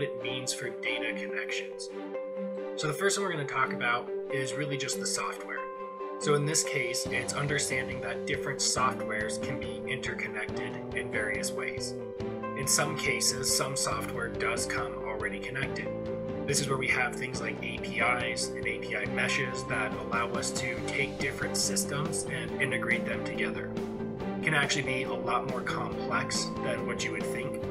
what it means for data connections. So, the first one we're going to talk about is really just the software. So, in this case, it's understanding that different softwares can be interconnected in various ways. In some cases, some software does come already connected. This is where we have things like APIs and API meshes that allow us to take different systems and integrate them together. It can actually be a lot more complex than what you would think.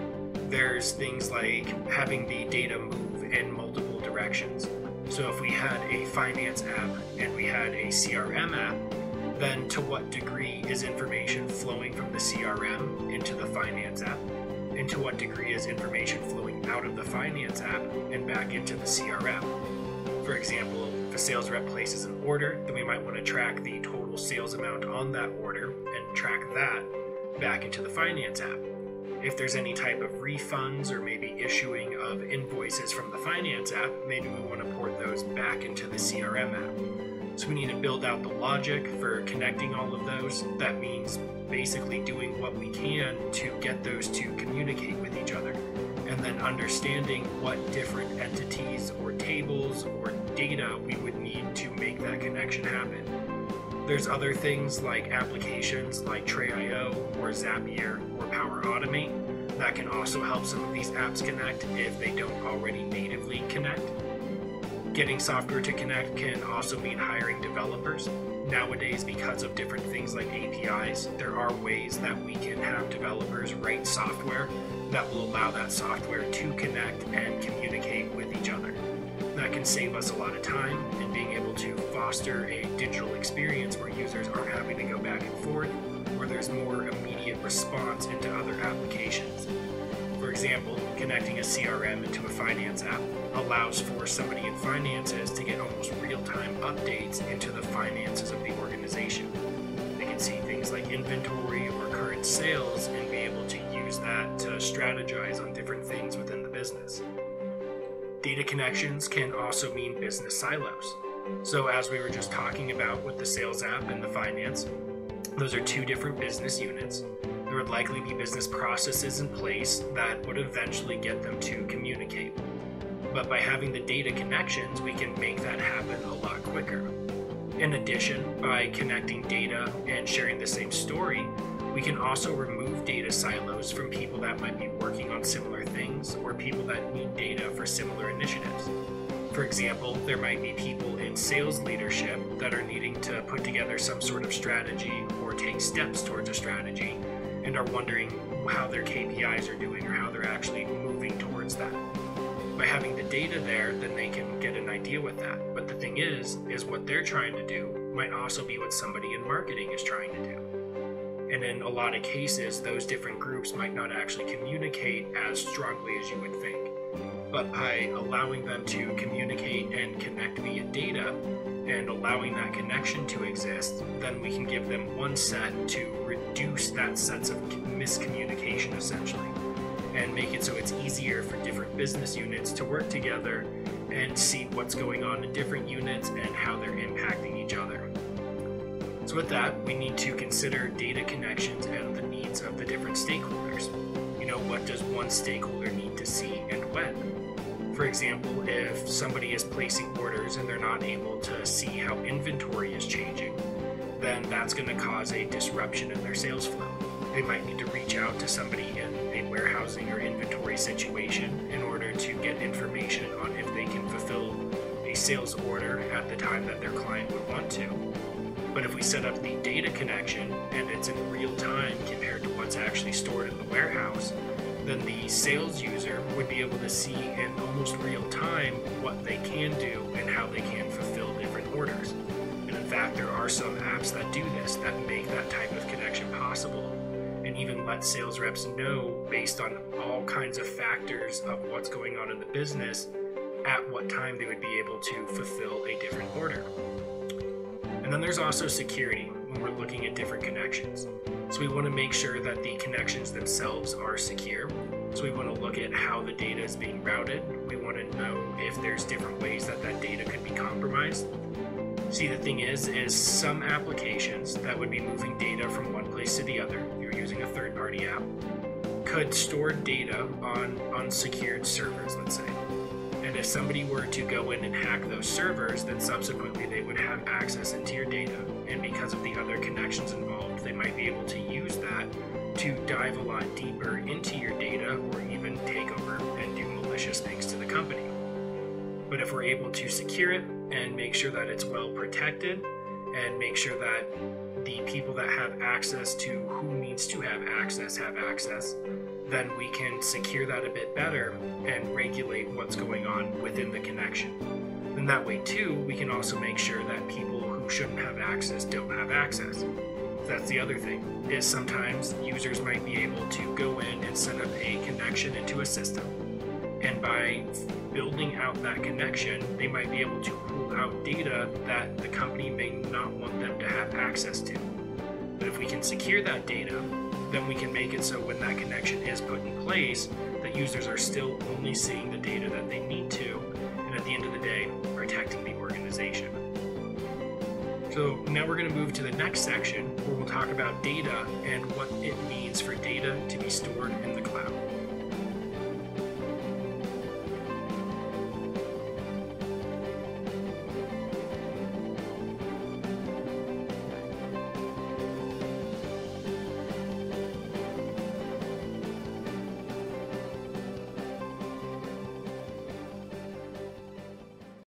There's things like having the data move in multiple directions. So if we had a finance app and we had a CRM app, then to what degree is information flowing from the CRM into the finance app? and to what degree is information flowing out of the finance app and back into the CRM. For example, if a sales rep places an order, then we might want to track the total sales amount on that order and track that back into the finance app. If there's any type of refunds or maybe issuing of invoices from the finance app, maybe we want to port those back into the CRM app. So we need to build out the logic for connecting all of those. That means basically doing what we can to get those to communicate with each other and then understanding what different entities or tables or data we would need to make that connection happen. There's other things like applications like Tray.io or Zapier Power Automate that can also help some of these apps connect if they don't already natively connect. Getting software to connect can also mean hiring developers nowadays, because of different things like APIs, there are ways that we can have developers write software that will allow that software to connect and communicate with each other. That can save us a lot of time in being able to foster a digital experience where users aren't having to go back and forth, where there's more immediate response into other applications. For example, connecting a CRM into a finance app allows for somebody in finances to get almost real time updates into the finances of the organization. They can see things like inventory or current sales and be able to use that to strategize on different things within the business. Data connections can also mean business silos. So, as we were just talking about with the sales app and the finance, those are two different business units there would likely be business processes in place that would eventually get them to communicate. But by having the data connections, we can make that happen a lot quicker. In addition, by connecting data and sharing the same story, we can also remove data silos from people that might be working on similar things or people that need data for similar initiatives. For example, there might be people in sales leadership that are needing to put together some sort of strategy or take steps towards a strategy and are wondering how their KPIs are doing or how they're actually moving towards that. By having the data there, then they can get an idea with that. But the thing is, is what they're trying to do might also be what somebody in marketing is trying to do. And in a lot of cases, those different groups might not actually communicate as strongly as you would think. But by allowing them to communicate and connect via data and allowing that connection to exist, then we can give them one set to reduce that sense of miscommunication essentially and make it so it's easier for different business units to work together and see what's going on in different units and how they're impacting each other. So, with that, we need to consider data connections and the needs of the different stakeholders. Know, what does one stakeholder need to see and when? For example, if somebody is placing orders and they're not able to see how inventory is changing, then that's going to cause a disruption in their sales flow. They might need to reach out to somebody in a warehousing or inventory situation in order to get information on if they can fulfill a sales order at the time that their client would want to. But if we set up the data connection and it's in real time compared to what's actually stored in the warehouse, then the sales user would be able to see in almost real time what they can do and how they can fulfill different orders And in fact, there are some apps that do this, that make that type of connection possible, and even let sales reps know based on all kinds of factors of what's going on in the business at what time they would be able to fulfill a different order. And then there's also security we're looking at different connections. So we want to make sure that the connections themselves are secure. So we want to look at how the data is being routed. We want to know if there's different ways that that data could be compromised. See, the thing is, is some applications that would be moving data from one place to the other, if you're using a third-party app, could store data on unsecured servers, let's say. And if somebody were to go in and hack those servers, then subsequently they would have access into your data. Other connections involved, they might be able to use that to dive a lot deeper into your data or even take over and do malicious things to the company. But if we're able to secure it and make sure that it's well protected and make sure that the people that have access to who needs to have access have access, then we can secure that a bit better and regulate what's going on within the connection. And that way, too, we can also make sure that people shouldn't have access don't have access. That's the other thing, is sometimes users might be able to go in and set up a connection into a system. And by building out that connection, they might be able to pull out data that the company may not want them to have access to. But if we can secure that data, then we can make it so when that connection is put in place, that users are still only seeing the data that they need to, and at the end of the day, protecting the organization. So now we're going to move to the next section where we'll talk about data and what it means for data to be stored in the cloud.